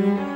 you.